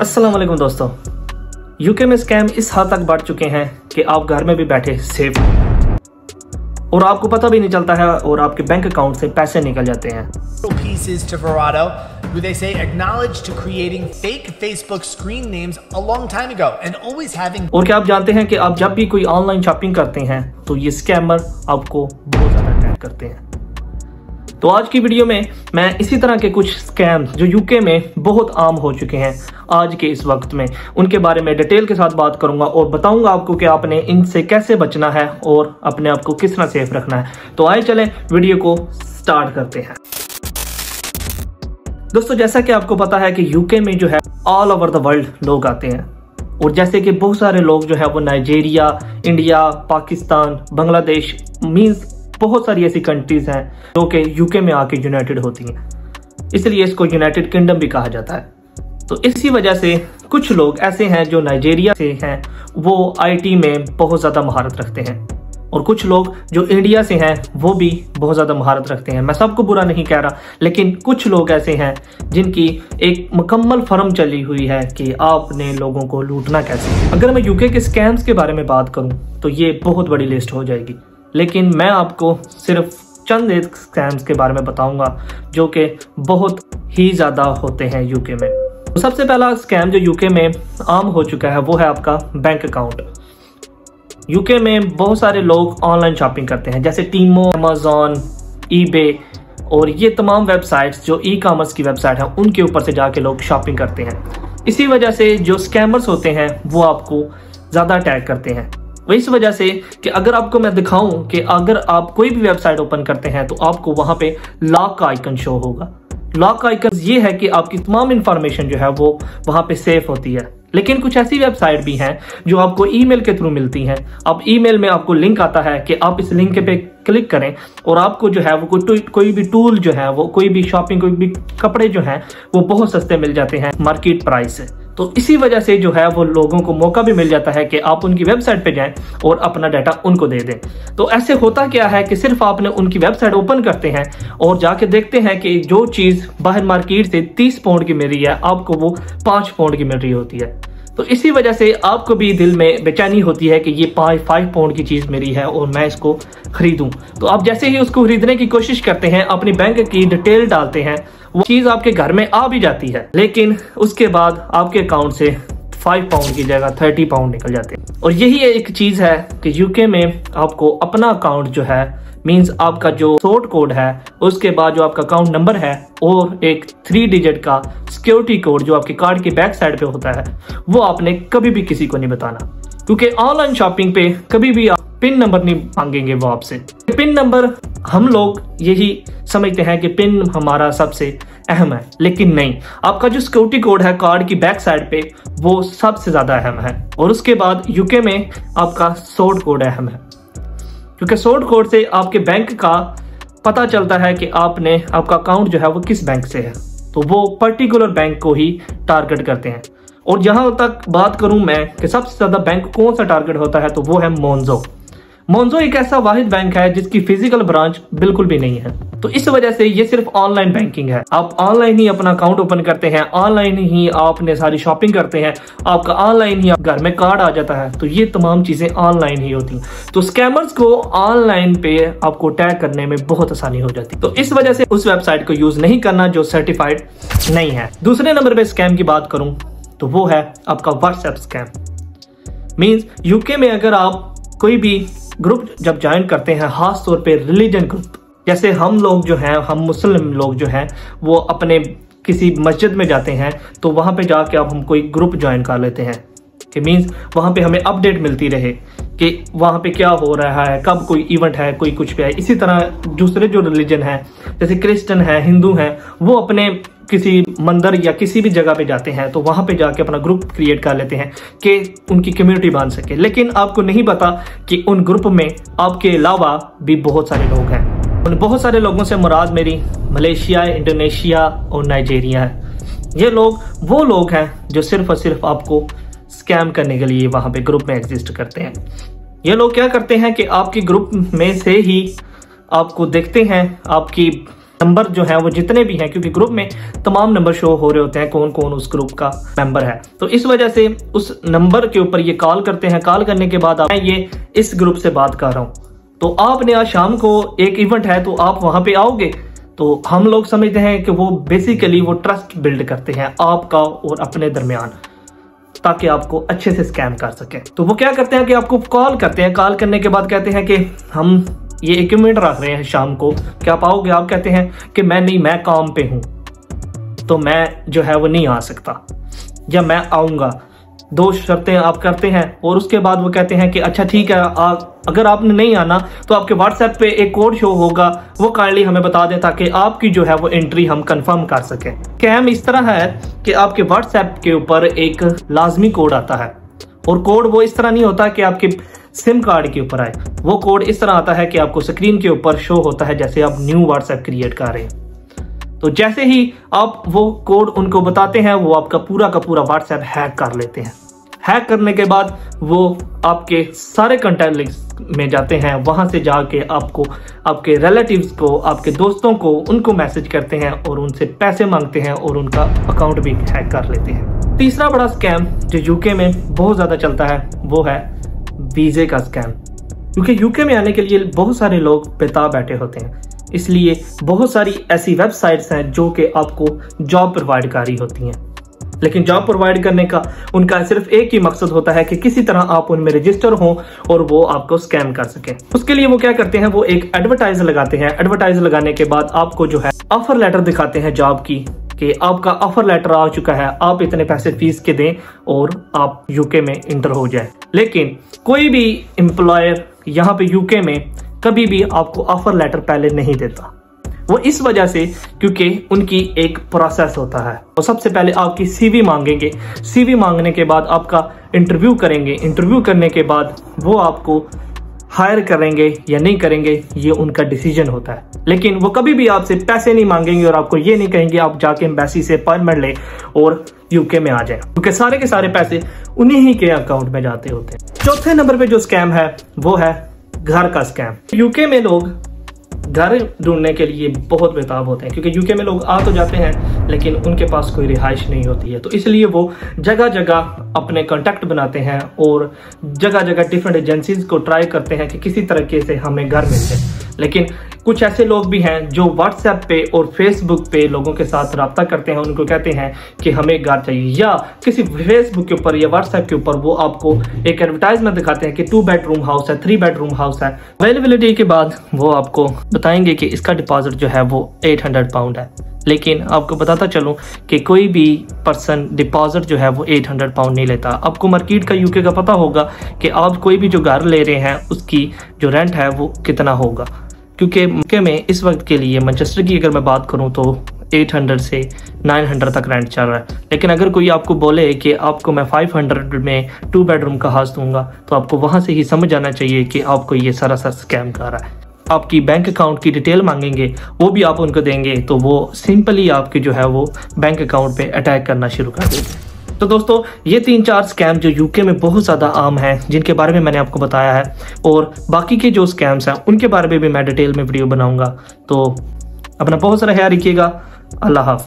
अस्सलाम वालेकुम दोस्तों यूके में स्कैम इस हद तक बढ़ चुके हैं कि आप घर में भी बैठे सेफ़ और आपको पता भी नहीं चलता है और आपके बैंक अकाउंट से पैसे निकल जाते हैं। Pieces to Verado, who they say acknowledged to creating fake Facebook screen names a long time ago and always having और क्या आप जानते हैं कि आप जब भी कोई ऑनलाइन शॉपिंग करते हैं तो ये स्कैमर आपको बहुत ज़्यादा अटैक करते हैं। तो आज की वीडियो में मैं इसी तरह के कुछ स्कैम जो यूके में बहुत आम हो चुके हैं आज के इस वक्त में। उनके बारे में डिटेल के साथ बात करूँगा और बताऊँगा आपको कि आपने इनसे कैसे बचना है और अपने आप को किस तरह सेफ़ रखना है। तो आए चलें वीडियो को स्टार्ट करते हैं। दोस्तों, जैसा कि आपको पता है कि यूके में जो है ऑल ओवर द वर्ल्ड लोग आते हैं। और जैसे कि बहुत सारे लोग जो है वो Nigeria India Pakistan Bangladesh means बहुत सारी ऐसी कंट्रीज़ हैं जो कि यूके में आके यूनाइटेड होती हैं। इसलिए इसको यूनाइटेड किंगडम भी कहा जाता है। तो इसी वजह से कुछ लोग ऐसे हैं जो नाइजेरिया से हैं, वो आईटी में बहुत ज़्यादा महारत रखते हैं। और कुछ लोग जो इंडिया से हैं, वो भी बहुत ज़्यादा महारत रखते हैं। मैं सबको बुरा नहीं कह रहा, लेकिन कुछ लोग ऐसे हैं जिनकी एक मुकम्मल फर्म चली हुई है कि आपने लोगों को लूटना कैसे। अगर मैं यूके के स्कैम्स के बारे में बात करूँ तो ये बहुत बड़ी लिस्ट हो जाएगी। लेकिन मैं आपको सिर्फ़ चंद एक स्कैम्स के बारे में बताऊँगा, जो कि बहुत ही ज़्यादा होते हैं यूके में। तो सबसे पहला स्कैम जो यूके में आम हो चुका है, वो है आपका बैंक अकाउंट यूके में बहुत सारे लोग ऑनलाइन शॉपिंग करते हैं, जैसे टीमो अमेजोन ईबे और ये तमाम वेबसाइट्स जो ई कॉमर्स की वेबसाइट है, उनके ऊपर से जाके लोग शॉपिंग करते हैं। इसी वजह से जो स्कैमर्स होते हैं, वो आपको ज़्यादा अटैक करते हैं। इस वजह से कि अगर आपको मैं दिखाऊँ कि अगर आप कोई भी वेबसाइट ओपन करते हैं तो आपको वहाँ पे लॉक का आइकन शो होगा। लॉक का आइकन ये है कि आपकी तमाम इंफॉर्मेशन जो है वो वहाँ पे सेफ़ होती है। लेकिन कुछ ऐसी वेबसाइट भी हैं जो आपको ईमेल के थ्रू मिलती हैं। अब ईमेल में आपको लिंक आता है कि आप इस लिंक पे क्लिक करें और आपको जो है वो कोई कोई भी टूल जो है वो, कोई भी शॉपिंग कोई भी कपड़े जो हैं, वो बहुत सस्ते मिल जाते हैं मार्केट प्राइस से। तो इसी वजह से जो है वो लोगों को मौका भी मिल जाता है कि आप उनकी वेबसाइट पे जाएँ और अपना डाटा उनको दे दें। तो ऐसे होता क्या है कि सिर्फ़ आपने उनकी वेबसाइट ओपन करते हैं और जाके देखते हैं कि जो चीज़ बाहर मार्केट से तीस पाउंड की मिल रही है, आपको वो पाँच पाउंड की मिल रही होती है। तो इसी वजह से आपको भी दिल में बेचैनी होती है कि ये पाँच फाइव पाउंड की चीज़ मेरी है और मैं इसको खरीदूं। तो आप जैसे ही उसको खरीदने की कोशिश करते हैं, अपनी बैंक की डिटेल डालते हैं वो चीज़ आपके घर में आ भी जाती है, लेकिन उसके बाद आपके अकाउंट से फाइव पाउंड की जगह थर्टी पाउंड निकल जाते हैं। और यही एक चीज़ है कि यूके में आपको अपना अकाउंट जो है मींस आपका जो सोर्ट कोड है, उसके बाद जो आपका अकाउंट नंबर है, और एक थ्री डिजिट का सिक्योरिटी कोड जो आपके कार्ड की बैक साइड पे होता है, वो आपने कभी भी किसी को नहीं बताना। क्योंकि ऑनलाइन शॉपिंग पे कभी भी आप पिन नंबर नहीं मांगेंगे वो आपसे। पिन नंबर हम लोग यही समझते हैं कि पिन हमारा सबसे अहम है, लेकिन नहीं। आपका जो सिक्योरिटी कोड है कार्ड की बैक साइड पे, वो सबसे ज़्यादा अहम है। और उसके बाद यूके में आपका सोर्ट कोड अहम है। क्योंकि सोर्ट कोड से आपके बैंक का पता चलता है कि आपने, आपका अकाउंट जो है वो किस बैंक से है। तो वो पर्टिकुलर बैंक को ही टारगेट करते हैं। और जहाँ तक बात करूँ मैं कि सबसे ज़्यादा बैंक कौन सा टारगेट होता है तो वो है मोन्जो मोन्जो एक ऐसा वाहिद बैंक है जिसकी फ़िज़िकल ब्रांच बिल्कुल भी नहीं है। तो इस वजह से ये सिर्फ़ ऑनलाइन बैंकिंग है। आप ऑनलाइन ही अपना अकाउंट ओपन करते हैं ऑनलाइन ही आपने सारी शॉपिंग करते हैं, आपका ऑनलाइन ही घर में कार्ड आ जाता है। तो ये तमाम चीज़ें ऑनलाइन ही होती तो स्कैमर्स को ऑनलाइन पे आपको टैग करने में बहुत आसानी हो जाती। तो इस वजह से उस वेबसाइट को यूज़ नहीं करना जो सर्टिफाइड नहीं है। दूसरे नंबर पे स्कैम की बात करूँ तो वो है आपका व्हाट्सएप स्कैम मीन्स यूके में अगर आप कोई भी ग्रुप जब ज्वाइन करते हैं, खास तौर पे रिलीजन ग्रुप जैसे हम लोग जो हैं, हम मुस्लिम लोग जो हैं, वो अपने किसी मस्जिद में जाते हैं तो वहाँ पे जाके अब हम कोई ग्रुप ज्वाइन कर लेते हैं। कि मीन्स वहाँ पे हमें अपडेट मिलती रहे कि वहाँ पे क्या हो रहा है, कब कोई इवेंट है, कोई कुछ भी है। इसी तरह दूसरे जो रिलीजन है, जैसे क्रिश्चियन है हिंदू है, वो अपने किसी मंदिर या किसी भी जगह पे जाते हैं तो वहाँ पे जाके अपना ग्रुप क्रिएट कर लेते हैं कि उनकी कम्युनिटी बन सके। लेकिन आपको नहीं पता कि उन ग्रुप में आपके अलावा भी बहुत सारे लोग हैं। उन बहुत सारे लोगों से मुराद मेरी मलेशिया, इंडोनेशिया और नाइजेरिया है। ये लोग, वो लोग हैं जो सिर्फ़ और सिर्फ़ आपको स्कैम करने के लिए वहाँ पे ग्रुप में एग्जिस्ट करते हैं। ये लोग क्या करते हैं कि आपके ग्रुप में से ही आपको देखते हैं, आपकी नंबर जो है वो जितने भी हैं, क्योंकि ग्रुप में तमाम नंबर शो हो रहे होते हैं कौन कौन उस ग्रुप का मेंबर है। तो इस वजह से उस नंबर के ऊपर ये कॉल करते हैं। कॉल करने के बाद मैं ये इस ग्रुप से बात कर रहा हूँ। तो आपने आज शाम को एक इवेंट है तो आप वहाँ पे आओगे तो हम लोग समझते हैं कि वो बेसिकली वो ट्रस्ट बिल्ड करते हैं आपका और अपने दरमियान, ताकि आपको अच्छे से स्कैम कर सके। तो वो क्या करते हैं कि आपको कॉल करते हैं। कॉल करने के बाद कहते हैं कि हम ये इक्विपमेंट रख रहे हैं शाम को। क्या पाओगे? आप कहते हैं कि मैं नहीं, मैं काम पे हूँ। तो मैं जो है वो नहीं आ सकता। या मैं आऊँगा। दो शर्तें आप करते हैं और उसके बाद वो कहते हैं कि अच्छा ठीक है आप अगर आपने नहीं आना तो आपके व्हाट्सएप पे एक कोड शो होगा। वो काइंडली हमें बता दें ताकि आपकी जो है वो एंट्री हम कंफर्म कर सकें। कैम इस तरह है कि आपके व्हाट्सएप के ऊपर एक लाजमी कोड आता है। और कोड वो इस तरह नहीं होता कि आपके सिम कार्ड के ऊपर आए। वो कोड इस तरह आता है कि आपको स्क्रीन के ऊपर शो होता है जैसे आप न्यू व्हाट्सएप क्रिएट कर रहे हैं। तो जैसे ही आप वो कोड उनको बताते हैं, वो आपका पूरा का पूरा व्हाट्सएप हैक कर लेते हैं। हैक करने के बाद वो आपके सारे कंटेंट लिंक्स में जाते हैं। वहाँ से जाके आपको, आपके रिलेटिव्स को, आपके दोस्तों को, उनको मैसेज करते हैं और उनसे पैसे मांगते हैं और उनका अकाउंट भी हैक कर लेते हैं। तीसरा बड़ा स्कैम जो यूके में बहुत ज़्यादा चलता है, वो है वीज़े का स्कैम। क्योंकि यूके में आने के लिए बहुत सारे लोग बेताब बैठे होते हैं। इसलिए बहुत सारी ऐसी वेबसाइट्स हैं जो कि आपको जॉब प्रोवाइड कर रही होती हैं। लेकिन जॉब प्रोवाइड करने का उनका सिर्फ़ एक ही मकसद होता है कि किसी तरह आप उनमें रजिस्टर हो और वो आपको स्कैम कर सके। उसके लिए वो क्या करते हैं? वो एक एडवर्टाइज लगाते हैं। एडवर्टाइज लगाने के बाद आपको जो है ऑफ़र लेटर दिखाते हैं जॉब की। कि आपका ऑफ़र लेटर आ चुका है। आप इतने पैसे फ़ीस के दें और आप यूके में इंटर हो जाए। लेकिन कोई भी एम्प्लॉयर यहाँ पे यूके में कभी भी आपको ऑफ़र लेटर पहले नहीं देता। वो इस वजह से क्योंकि उनकी एक प्रोसेस होता है। वो सबसे पहले आपकी सीवी मांगेंगे। सीवी मांगने के बाद आपका इंटरव्यू करेंगे। इंटरव्यू करने के बाद वो आपको हायर करेंगे या नहीं करेंगे, ये उनका डिसीज़न होता है। लेकिन वो कभी भी आपसे पैसे नहीं मांगेंगे और आपको ये नहीं कहेंगे, आप जाके एम्बेसी से अपॉइंटमेंट ले और यूके में आ जाए। क्योंकि सारे के सारे पैसे उन्हीं ही के अकाउंट में जाते होते हैं। चौथे नंबर पे जो स्कैम है, वो है घर का स्कैम यूके में लोग घर ढूँढने के लिए बहुत बेताब होते हैं, क्योंकि यूके में लोग आ तो जाते हैं लेकिन उनके पास कोई रिहाइश नहीं होती है। तो इसलिए वो जगह जगह अपने कॉन्टैक्ट बनाते हैं और जगह जगह डिफरेंट एजेंसीज को ट्राई करते हैं कि किसी तरीके से हमें घर मिल जाए। लेकिन कुछ ऐसे लोग भी हैं जो व्हाट्सएप पे और फेसबुक पे लोगों के साथ रब्ता करते हैं, उनको कहते हैं कि हमें घर चाहिए। या किसी फेसबुक के ऊपर या व्हाट्सएप के ऊपर वो आपको एक एडवर्टाइजमेंट दिखाते हैं कि टू बेडरूम हाउस है थ्री बेडरूम हाउस है। अवेलेबिलिटी के बाद वो आपको बताएँगे कि इसका डिपॉजिट जो है वो एट पाउंड है। लेकिन आपको बताता चलूँ कि कोई भी पर्सन डिपॉजिट जो है वो 800 पाउंड नहीं लेता। आपको मार्केट का यूके का पता होगा कि आप कोई भी जो घर ले रहे हैं, उसकी जो रेंट है वो कितना होगा। क्योंकि यूके में इस वक्त के लिए मैनचेस्टर की अगर मैं बात करूँ तो 800 से 900 तक रेंट चल रहा है। लेकिन अगर कोई आपको बोले कि आपको मैं 500 में टू बेडरूम का हाउस दूँगा तो आपको वहाँ से ही समझ आना चाहिए कि आपको ये सरासर स्कैम कर रहा है। आपकी बैंक अकाउंट की डिटेल मांगेंगे, वो भी आप उनको देंगे तो वो सिंपली आपके जो है वो बैंक अकाउंट पे अटैक करना शुरू कर देंगे तो दोस्तों, ये तीन चार स्कैम जो यूके में बहुत ज़्यादा आम हैं, जिनके बारे में मैंने आपको बताया है, और बाकी के जो स्कैम्स हैं, उनके बारे में भी मैं डिटेल में वीडियो बनाऊँगा। तो अपना बहुत सारा ख्याल रखिएगा। अल्लाह हाफ़